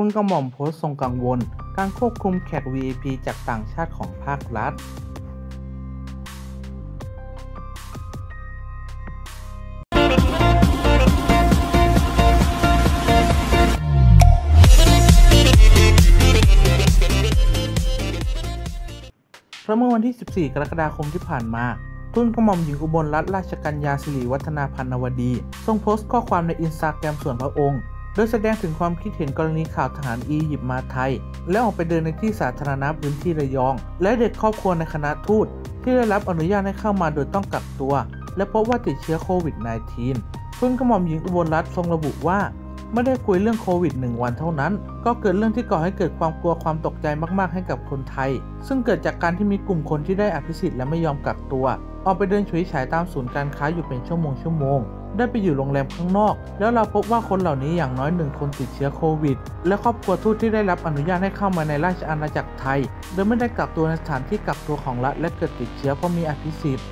ทุนกระหม่อมโพสต์ทรงกังวล การควบคุมแขก VIP จากต่างชาติของภาครัฐเพราะเมื่อวันที่ 14 กรกฎาคมที่ผ่านมา ทุนกระหม่อมหญิงอุบลรัตนราชกัญญาสิริวัฒนาพันนวดี ทรงโพสต์ข้อความในอินสตาแกรมส่วนพระองค์ โดยแสดงถึงความคิดเห็นกรณีข่าวทหารอียิปต์มาไทย และออกไปเดินในที่สาธารณะพื้นที่ระยอง และเด็กครอบครัวในคณะทูตที่ได้รับอนุญาตให้เข้ามาโดยต้องกักตัว และพบว่าติดเชื้อโควิด -19 ทุนกระหม่อมหญิงอุบลรัตน์ทรงระบุว่า ไม่ได้คุยเรื่องโควิด 1 วันเท่านั้น ก็เกิดเรื่องที่ก่อให้เกิดความกลัวความตกใจมาก ๆ ให้กับคนไทย ซึ่งเกิดจากการที่มีกลุ่มคนที่ได้อภิสิทธิ์และไม่ยอมกักตัว ออกไปเดินฉุยฉายตามศูนย์การค้าอยู่เป็นชั่วโมงชั่วโมงได้ไปอยู่โรงแรมข้างนอก แล้วเราพบว่าคนเหล่านี้อย่างน้อยหนึ่งคนติดเชื้อโควิด และครอบครัวทูตที่ได้รับอนุญาตให้เข้ามาในราชอาณาจักรไทย โดยไม่ได้กักตัวในสถานที่กักตัวของรัฐและเกิดติดเชื้อเพราะมีอภิสิทธิ์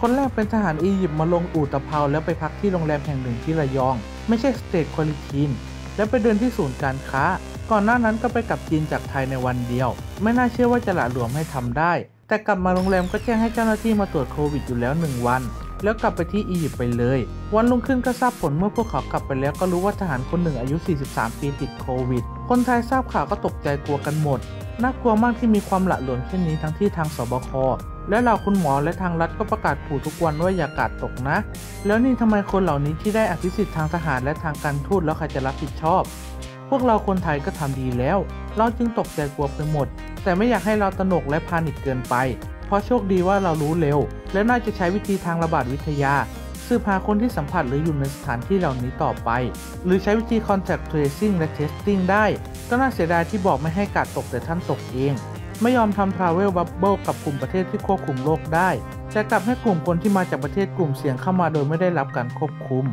คนแรกเป็นทหารอียิปต์มาลงอู่ตะเภาแล้วไปพักที่โรงแรมแห่งหนึ่งที่ระยอง ไม่ใช่สเตทควอลิทีนและไปเดินที่ศูนย์การค้า ก่อนหน้านั้นก็ไปกับจีนจากไทยในวันเดียว ไม่น่าเชื่อว่าจะหละหลวมให้ทำได้ แต่กลับมาโรงแรมก็แจ้งให้เจ้าหน้าที่มาตรวจโควิดอยู่แล้ว 1 วัน แล้วกลับไปที่อียิปต์ไปเลย วันรุ่งขึ้นก็ทราบผลเมื่อพวกเขากลับไปแล้วก็รู้ว่าทหารคนหนึ่งอายุ 43 ปีติดโควิด คนไทยทราบข่าวก็ตกใจกลัวกันหมด น่ากลัวมากที่มีความหละหลวมเช่นนี้ทั้งที่ทางสบค และเราคุณหมอและทางรัฐก็ประกาศขู่ทุกวันว่าอย่ากาดตกนะ แล้วนี่ทำไมคนเหล่านี้ที่ได้อภิสิทธิ์ทางทหารและทางการทูตแล้วใครจะรับผิดชอบ พวกเราคนไทยก็ทำดีแล้ว เราจึงตกใจกลัวไปหมด แต่ไม่อยากให้เราตระหนกและพานิกเกินไป เพราะโชคดีว่าเรารู้เร็ว และน่าจะใช้วิธีทางระบาดวิทยาสืบหาคนที่สัมผัสหรืออยู่ในสถานที่เหล่านี้ต่อไป หรือใช้วิธี contact tracing และ testing ได้ ก็น่าเสียดายที่บอกไม่ให้กาดตกแต่ท่านตกเอง ไม่ยอมทำทราเวลบับเบิลกับกลุ่มประเทศที่ควบคุมโรคได้ แต่กลับให้กลุ่มคนที่มาจากประเทศกลุ่มเสี่ยงเข้ามาโดยไม่ได้รับการควบคุม